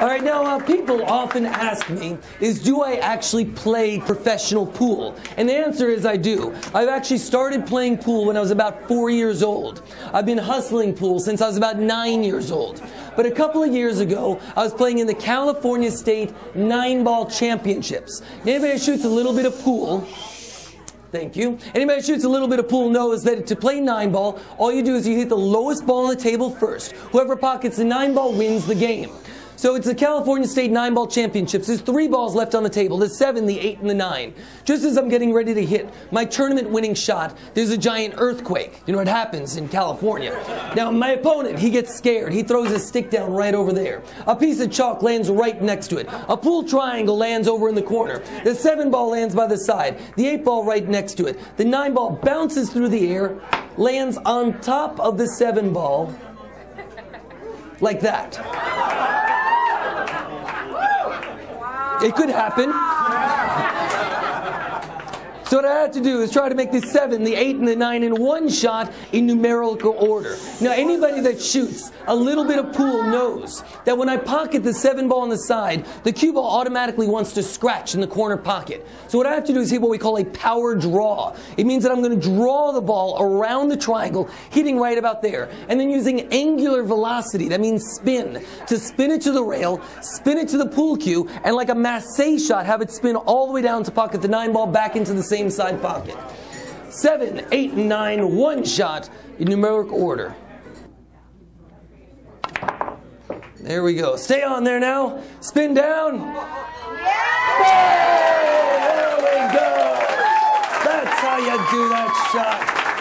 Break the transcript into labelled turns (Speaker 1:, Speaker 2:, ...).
Speaker 1: All right, now uh, people often ask me, is do I actually play professional pool? And the answer is I do. I've actually started playing pool when I was about four years old. I've been hustling pool since I was about nine years old. But a couple of years ago, I was playing in the California State Nine Ball Championships. Anybody shoots a little bit of pool, Thank you. Anybody who shoots a little bit of pool knows that to play nine ball, all you do is you hit the lowest ball on the table first. Whoever pockets the nine ball wins the game. So it's the California State Nine Ball Championships. There's three balls left on the table the seven, the eight, and the nine. Just as I'm getting ready to hit my tournament winning shot, there's a giant earthquake. You know what happens in California. Now, my opponent, he gets scared. He throws his stick down right over there. A piece of chalk lands right next to it. A pool triangle lands over in the corner. The seven ball lands by the side. The eight ball right next to it. The nine ball bounces through the air, lands on top of the seven ball, like that. It could happen. So what I had to do is try to make the seven, the eight, and the nine in one shot in numerical order. Now, anybody that shoots a little bit of pool knows that when I pocket the seven ball on the side, the cue ball automatically wants to scratch in the corner pocket. So what I have to do is hit what we call a power draw. It means that I'm going to draw the ball around the triangle, hitting right about there, and then using angular velocity, that means spin, to spin it to the rail, spin it to the pool cue, and like a masse shot, have it spin all the way down to pocket the nine ball back into the same same side pocket. Seven, eight, nine, one shot in numeric order. There we go. Stay on there now. Spin down. Yeah, There we go. That's how you do that shot.